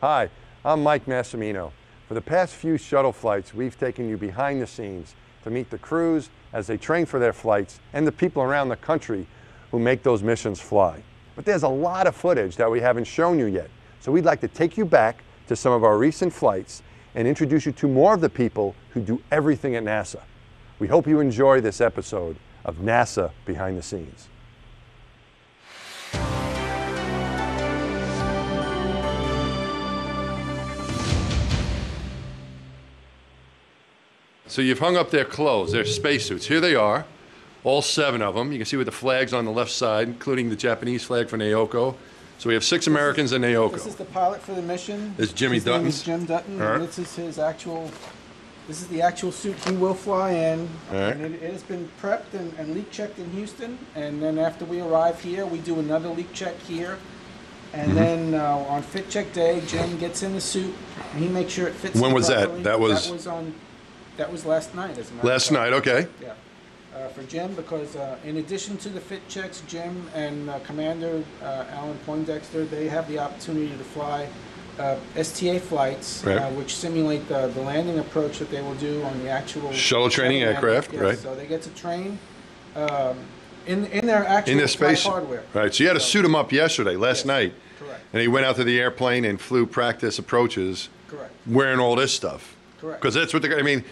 Hi, I'm Mike Massimino. For the past few shuttle flights, we've taken you behind the scenes to meet the crews as they train for their flights and the people around the country who make those missions fly. But there's a lot of footage that we haven't shown you yet. So we'd like to take you back to some of our recent flights and introduce you to more of the people who do everything at NASA. We hope you enjoy this episode of NASA Behind the Scenes. So you've hung up their clothes, their spacesuits. Here they are, all seven of them. You can see with the flags on the left side, including the Japanese flag for Naoko. So we have six Americans in Naoko. This is the pilot for the mission. This is Jimmy His name Dutton. is Jim Dutton. Right. And this is his actual. This is the actual suit he will fly in. Right. And it, it has been prepped and, and leak checked in Houston. And then after we arrive here, we do another leak check here. And then uh, on fit check day, Jim gets in the suit and he makes sure it fits. When was that? That was- That was on. That was last night, as a matter Last of fact. night, okay. Yeah. Uh, for Jim, because uh, in addition to the fit checks, Jim and uh, Commander uh, Alan Poindexter, they have the opportunity to fly uh, STA flights, Right. uh, which simulate the, the landing approach that they will do on the actual Shuttle training aircraft, yes, right. So they get to train um, in in their actual In their flight space. hardware. Right. So you had to suit him up yesterday, last Yes. night. Correct. And he went out to the airplane and flew practice approaches Correct. wearing all this stuff. Correct. Because that's what they're, I mean,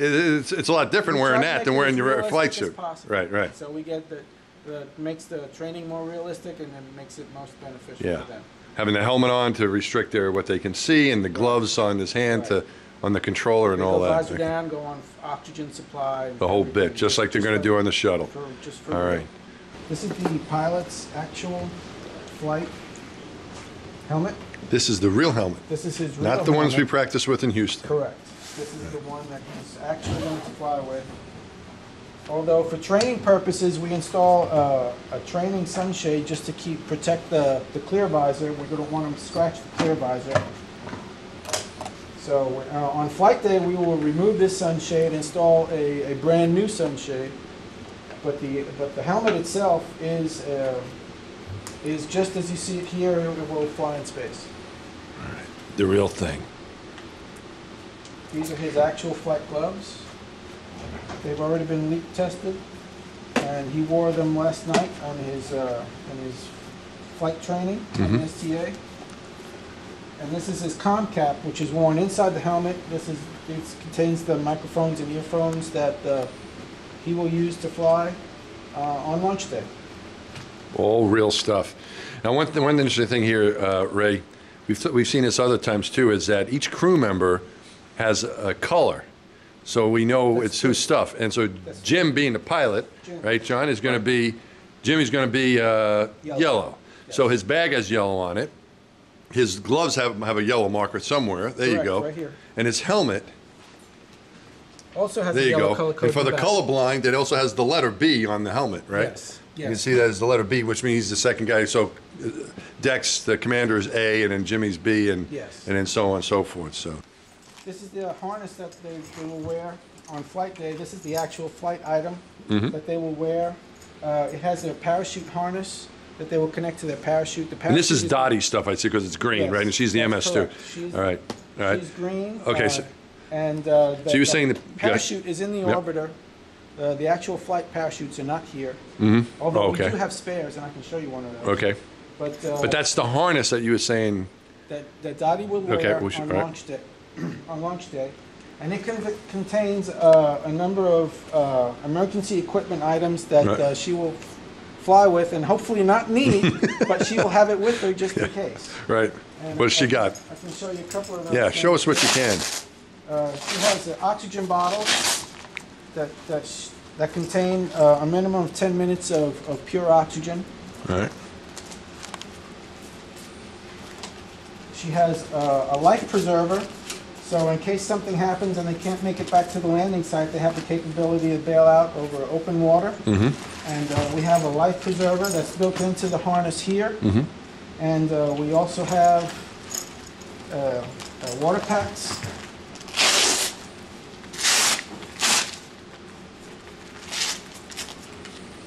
it- it's, it's a lot different We wearing that than wearing your flight suit. Right, right. So we get the, the makes the training more realistic and then makes it most beneficial Yeah. for them. Having the helmet on to restrict their, what they can see and the gloves on his hand to, on the controller and all that. down, go on oxygen supply. The whole bit, just like they're gonna do on the shuttle. For, just for. All right. This is the pilot's actual flight helmet. This is the real helmet, This is his real not the ones we helmet. practice with in Houston. Correct. This is the one that he's actually going to fly with. Although for training purposes, we install uh, a training sunshade just to keep, protect the, the clear visor. We don't want him to scratch the clear visor. So uh, on flight day, we will remove this sunshade, install a, a brand new sunshade. But the, but the helmet itself is, uh, is just as you see it here, it will fly in space. All right. The real thing. These are his actual flight gloves. They've already been leak tested, and he wore them last night on his, uh, on his flight training on Mhm. STA. And this is his com cap, which is worn inside the helmet. This is, this contains the microphones and earphones that, uh, he will use to fly, uh, on launch day. All real stuff. Now, one, th- one interesting thing here, uh, Ray, we've, we've seen this other times too, is that each crew member has a color. So we know it's whose stuff. And so Jim being the pilot, right, John, is going to be, Jimmy's going to be uh, Yellow. So his bag has yellow on it. His gloves have, have a yellow marker somewhere. There you Correct, go. right here. And his helmet, Also has there a you yellow go. color code. And for the back. colorblind, it also has the letter B on the helmet, right? Yes, You can yes. see that as the letter B, which means he's the second guy. So uh, Dex, the commander, is A, and then Jimmy's B, and Yes. and then so on and so forth. So This is the harness that they, they will wear on flight day. This is the actual flight item Mm-hmm. that they will wear. Uh, it has a parachute harness that they will connect to their parachute. The and this is parachute Dottie's stuff, I see, because it's green, Yes, right? And she's the MS2. correct. She's- All right, all right. She's green. Okay, uh, so- and uh, the, So you were saying the- parachute is in the Yep. orbiter. Uh, the actual flight parachutes are not here. Mm -hmm. Although Oh, okay. we do have spares, and I can show you one of those. Okay, But uh, but that's the harness that you were saying. that, that Dottie will wear Okay, we should- on all right. launch day. on launch day, and it con- contains uh, a number of uh, emergency equipment items that Right. uh, she will fly with, and hopefully not need, but she will have it with her just in case. Right. And What's she I- got? I can show you a couple of those. Yeah, show us what you can. Uh, she has an oxygen bottle that that sh- that contain uh, a minimum of 10 minutes of, of pure oxygen. All right. She has uh, a life preserver, so in case something happens and they can't make it back to the landing site, they have the capability to bail out over open water. Mm-hmm. And uh, we have a life preserver that's built into the harness here. Mm-hmm. And uh, we also have uh, uh, water packs.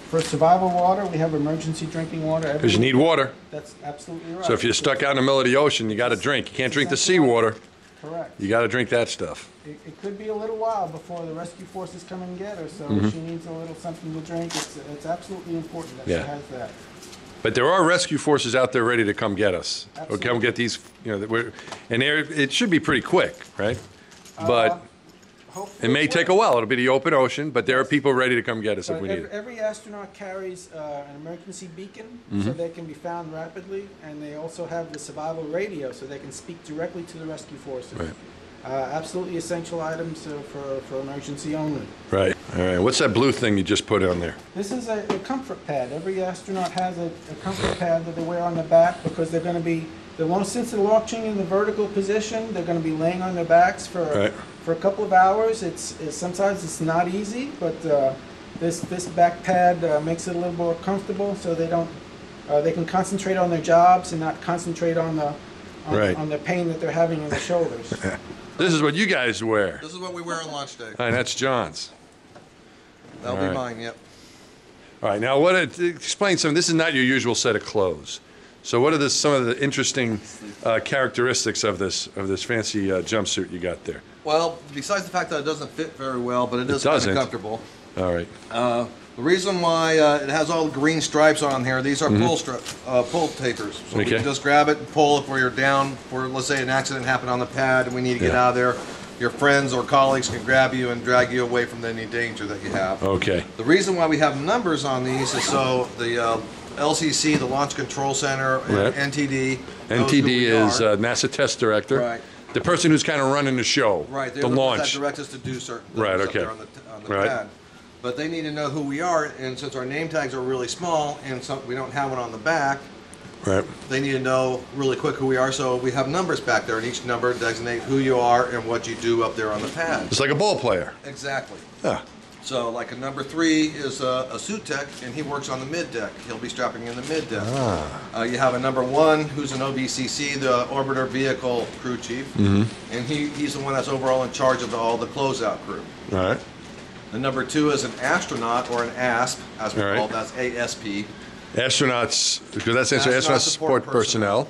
for survival water, we have emergency drinking water. Because you need water. That's absolutely right. So if you're stuck out in the middle of the ocean, you got to drink. You can't drink the seawater. Correct. You got to drink that stuff. It, it could be a little while before the rescue forces come and get her, so she needs a little something to drink. It's, it's absolutely important that Mm-hmm. Yeah. she has that. But there are rescue forces out there ready to come get us. Or come Absolutely. get these, you know, we're, and it should be pretty quick, right? But Hopefully it may take a while. It'll be the open ocean, but there are people ready to come get us if we need every, it. every astronaut carries uh, an emergency beacon so Mm-hmm. they can be found rapidly, and they also have the survival radio so they can speak directly to the rescue forces. Right. Uh, absolutely essential items uh, for, for emergency only. Right, all right. What's that blue thing you just put on there? This is a, a comfort pad. Every astronaut has a, a comfort pad that they wear on the back because they're going to be, the long, since they're launching in the vertical position, they're going to be laying on their backs for, Right. for a couple of hours. It's, it's sometimes it's not easy, but uh, this, this back pad uh, makes it a little more comfortable so they don't, uh, they can concentrate on their jobs and not concentrate on the, on, Right. on the pain that they're having in the shoulders. This is what you guys wear. This is what we wear on launch day. All right, that's John's. That'll All right. be mine, yep. All right, now what? It, explain some. This is not your usual set of clothes. So, what are the, some of the interesting uh, characteristics of this of this fancy uh, jumpsuit you got there? Well, besides the fact that it doesn't fit very well, but it is kind doesn't. of comfortable. All right. Uh, the reason why uh, it has all the green stripes on here, these are Mm-hmm. pull strip, uh, pull tapers. So we Okay. can just grab it and pull if we're down, or let's say an accident happened on the pad and we need to get Yeah. out of there. Your friends or colleagues can grab you and drag you away from any danger that you have. Okay. The reason why we have numbers on these is so the uh, LCC, the Launch Control Center, and NTD. who NTD we is are. uh, NASA test director. Right. The person who's kind of running the show. Right, they're The the ones launch. that direct us to do certain things Right, up okay. there on the, on the Right. pad. But they need to know who we are, and since our name tags are really small and some, we don't have one on the back, Right. they need to know really quick who we are. So we have numbers back there, and each number designates who you are and what you do up there on the pad. It's like a ball player. Exactly. Yeah. So like a number three is a, a suit tech, and he works on the mid deck. He'll be strapping in the mid deck. Ah. Uh, you have a number one who's an OBCC, the Orbiter Vehicle Crew Chief, mm-hmm. and he, he's the one that's overall in charge of the, all the closeout crew. All right. The number two is an astronaut or an ASP, as we All call it. That's ASP. Astronauts, because that's astronaut, Astronaut support, support personnel.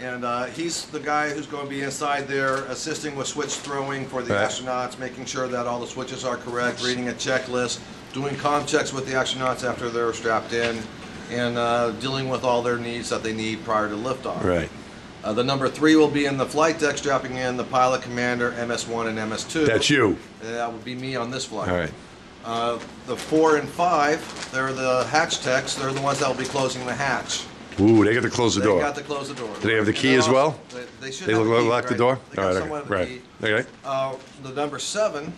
And uh, he's the guy who's going to be inside there assisting with switch throwing for the Right. astronauts, making sure that all the switches are correct, reading a checklist, doing com checks with the astronauts after they're strapped in, and uh, dealing with all their needs that they need prior to liftoff. Right. Uh, the number three will be in the flight deck, strapping in the pilot, commander, MS1, and MS2. That's you. And that would be me on this flight. All right. Uh, the four and five, they're the hatch techs. They're the ones that will be closing the hatch. Ooh, they got to close the door. They door. got to close the door. Do they have the key as well? They, they should They have lock the key, lock the right. door? They All got right. somewhat Okay. of a Right. key. Okay. Uh, the number 7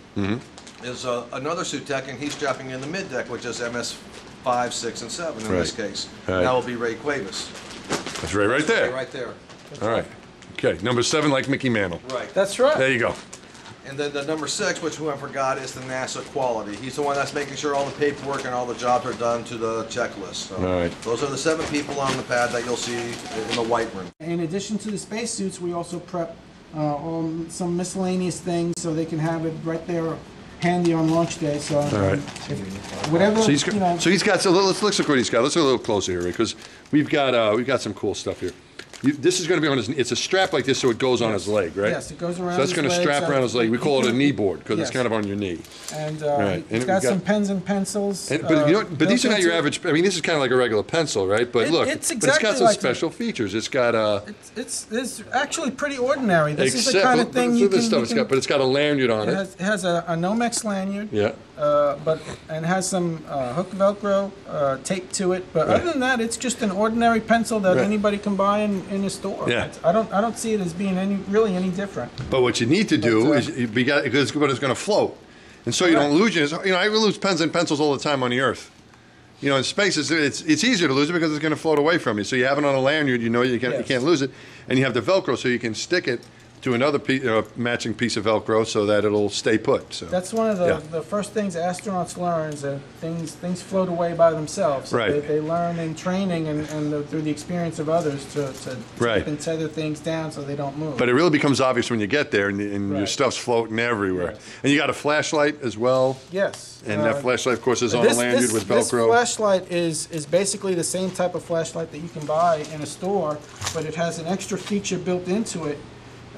is uh, another suit tech, and he's strapping in the mid deck, which is MS five, six, and seven in this Right. case. Right. That will be Ray Cuevas. That's right, right there. Right there. All right. Okay. Number seven, like Mickey Mantle. Right. That's right. There you go. And then the number six, which who I forgot, is the NASA quality. He's the one that's making sure all the paperwork and all the jobs are done to the checklist. So All right. Those are the seven people on the pad that you'll see in the white room. In addition to the spacesuits, we also prep uh, all, some miscellaneous things so they can have it right there handy on launch day. So, um, right. if, whatever So he's you know. so he's got. So let's let's look what he's got. Let's look a little closer here because we've got uh, we've got some cool stuff here. You, this is going to be on his. It's a strap like this, so it goes on his leg, right? Yes, it goes around So that's his going to leg, strap around his leg. We call it a knee board because it's Yes. kind of on your knee. and uh, Right. he's And got, we got- some pens and pencils. And, but you know, uh, but these are built not your into it. average. I mean, this is kind of like a regular pencil, right? But It- look, it's but it's got some like the- special features. It's got a It's, it's it's actually pretty ordinary. This is the kind of thing you this can. stuff. you It's can- got, but it's got a lanyard on it it. has, it has a, a Nomex lanyard. Yeah. Uh, but and has some uh, hook Velcro uh, taped to it. But Right. other than that, it's just an ordinary pencil that Right. anybody can buy in, in a store. Yeah. It's- I don't I don't see it as being any really any different. But what you need to do uh, is you got because but it's going to float, and so you don't lose it. You know, I lose pens and pencils all the time on the Earth. You know, in space, it's, it's, it's easier to lose it because it's going to float away from you. So you have it on a lanyard, you know you can't, you can't lose it, and you have the Velcro so you can stick it to another pe- uh, matching piece of Velcro so that it'll stay put, so. That's one of the, Yeah. the first things astronauts learn is that things, things float away by themselves. Right. They, they learn in training and, and the- through the experience of others to, to Right. and tether things down so they don't move. But it really becomes obvious when you get there and, and your stuff's floating everywhere. Yes. And you got a flashlight as well, Yes. and uh, that flashlight, of course, is on a lanyard this, with This flashlight is, is basically the same type of flashlight that you can buy in a store, but it has an extra feature built into it.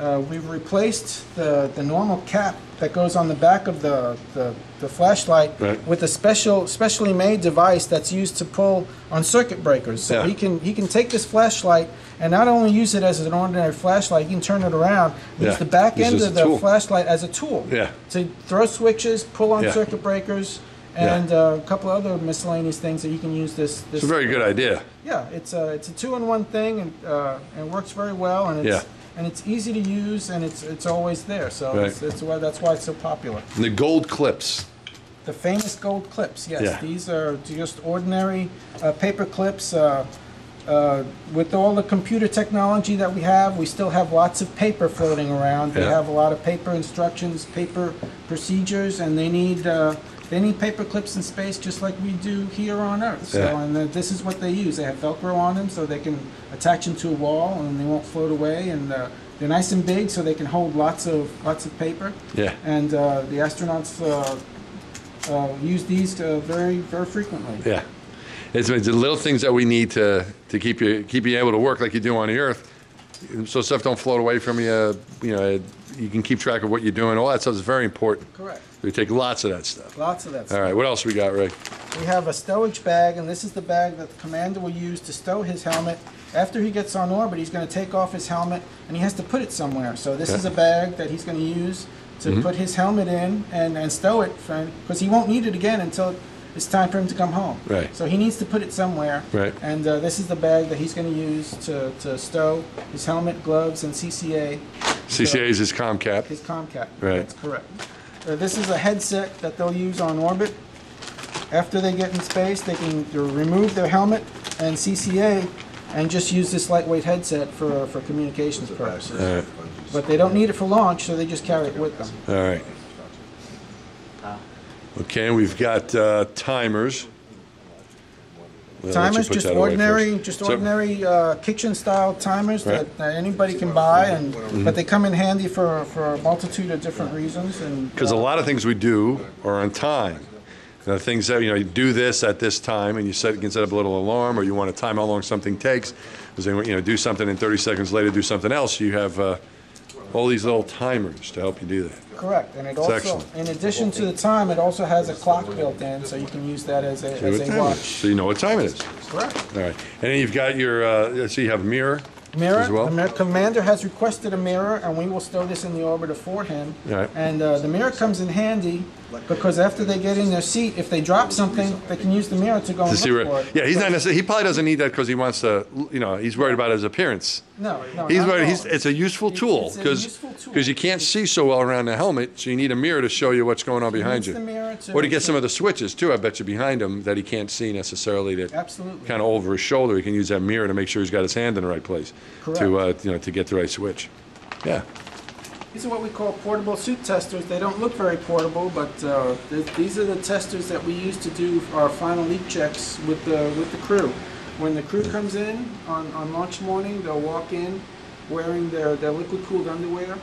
Uh, we've replaced the, the normal cap that goes on the back of the, the, the flashlight Right. with a special, specially made device that's used to pull on circuit breakers. So Yeah. he can he can take this flashlight and not only use it as an ordinary flashlight, he can turn it around, Yeah. use the back it end of the tool. flashlight as a tool Yeah. to throw switches, pull on Yeah. circuit breakers, Yeah. and uh, a couple of other miscellaneous things that you can use this. this It's a very good idea. Yeah, it's a it's a two-in-one thing, and uh, and it works very well, and it's Yeah. And it's easy to use, and it's it's always there. So Right. it's, it's why that's why it's so popular. And the gold clips. The famous gold clips, yes, Yeah. these are just ordinary uh, paper clips. Uh, uh, with all the computer technology that we have, we still have lots of paper floating around. They Yeah. have a lot of paper instructions, paper procedures, and they need uh, they need paper clips in space just like we do here on Earth. So, Yeah. and uh, this is what they use. They have Velcro on them, so they can attach them to a wall and they won't float away. And uh, they're nice and big, so they can hold lots of lots of paper. Yeah. And uh, the astronauts uh, uh, use these very, very frequently. Yeah. It's, it's the little things that we need to, to keep you keep you able to work like you do on the earth. So stuff don't float away from you. You know, you can keep track of what you're doing. All that stuff is very important. Correct. We take lots of that stuff. Lots of that stuff. right, what else we got, Ray? We have a stowage bag, and this is the bag that the commander will use to stow his helmet. After he gets on orbit, he's going to take off his helmet, and he has to put it somewhere. So this Okay. is a bag that he's going to use to mm-hmm. put his helmet in and, and stow it, because he won't need it again until it's time for him to come home. Right. So he needs to put it somewhere. Right. And uh, this is the bag that he's going to use to, to stow his helmet, gloves, and CCA. CCA is his com cap. His com cap. Right. That's correct. Uh, this is a headset that they'll use on orbit. After they get in space, they can remove their helmet and CCA and just use this lightweight headset for, for communications purposes. Right. But they don't need it for launch, so they just carry it with them. All right. Okay, and we've got uh, timers. Well, I'll let you Timers, put just that away ordinary, just So- ordinary uh, kitchen-style timers Right. that, anybody can buy, and Mm-hmm. but they come in handy for, for a multitude of different reasons. And Because a uh, lot of things we do are on time. The things that, you know, you do this at this time and you set, you can set up a little alarm or you want to time how long something takes. Because you know, do something and 30 seconds later do something else. You have uh, all these little timers to help you do that. Correct, and it also, excellent. in addition to the time, it also has a clock built in, so you can use that as a, See what as time a it watch. So you know what time it is. Correct. All right. And then you've got your, uh, so you have a mirror Mirror, as well. the mir- commander has requested a mirror, and we will stow this in the orbiter for him. Right. And uh, the mirror comes in handy because after they get in their seat, if they drop something, they can use the mirror to go To and see look where, for it. yeah, he's not necessarily, he probably doesn't need that because he wants to, you know, he's worried about his appearance. No, no, He's not at worried, he's, it's a useful It's- tool it's a because, useful tool. because you can't see so well around the helmet, so you need a mirror to show you what's going on behind needs you. the mirror to- Or to get some of the switches too, I bet you behind him that he can't see necessarily that. Absolutely. Kind of over his shoulder, he can use that mirror to make sure he's got his hand in the right place. To, uh, you know, to get the right switch. Yeah, These are what we call portable suit testers. They don't look very portable, but uh, th- these are the testers that we use to do our final leak checks with the with the crew. When the crew comes in on, on launch morning, they'll walk in wearing their, their liquid cooled underwear.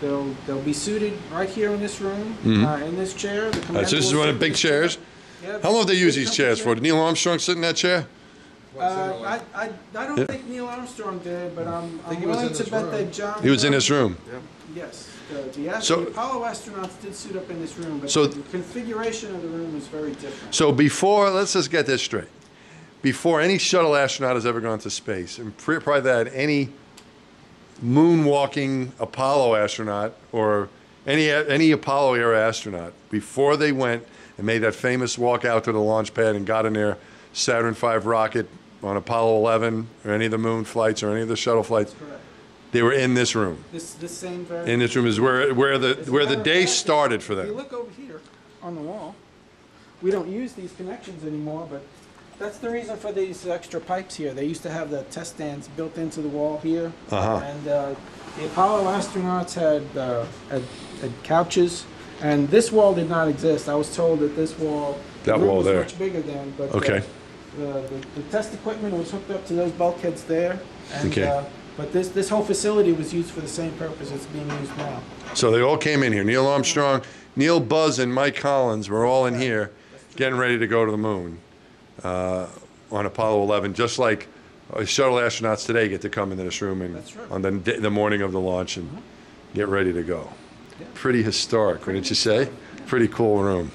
They'll they'll be suited right here in this room, uh, in this chair. So this is one of the big in this chair. chairs. Yeah, How long have they used these chairs for? Did Neil Armstrong sit in that chair? Chair. Uh, I, I, I don't think Neil Armstrong did, but I'm, I'm he was willing in to this bet room. that John. He was in Glenn- this room. Yes, the, the, ast- So- the Apollo astronauts did suit up in this room, but So- the configuration of the room is very different. So before, let's just get this straight. Before any shuttle astronaut has ever gone to space, and pri- prior to that, any moonwalking Apollo astronaut or any any Apollo era astronaut, before they went and made that famous walk out to the launch pad and got in their Saturn V rocket on Apollo 11 or any of the moon flights or any of the shuttle flights, Correct. they were in this room. This, this same very. In this room is where where the As where the day fact, started for them. If you look over here on the wall, we don't use these connections anymore, but That's the reason for these extra pipes here. They used to have the test stands built into the wall here. Uh-huh. And uh, the Apollo astronauts had, uh, had, had couches, and this wall did not exist. I was told that this wall, That wall was there. much bigger then, but uh, Okay. The, the, test equipment was hooked up to those bulkheads there. And, Okay. uh, but this, this whole facility was used for the same purpose it's being used now. So they all came in here. Neil Armstrong, Neil Buzz, and Mike Collins were all in here getting ready to go to the moon uh, on Apollo 11, just like uh, shuttle astronauts today get to come into this room and That's right. on the, the morning of the launch and get ready to go. Pretty historic, wouldn't you say? Pretty cool room.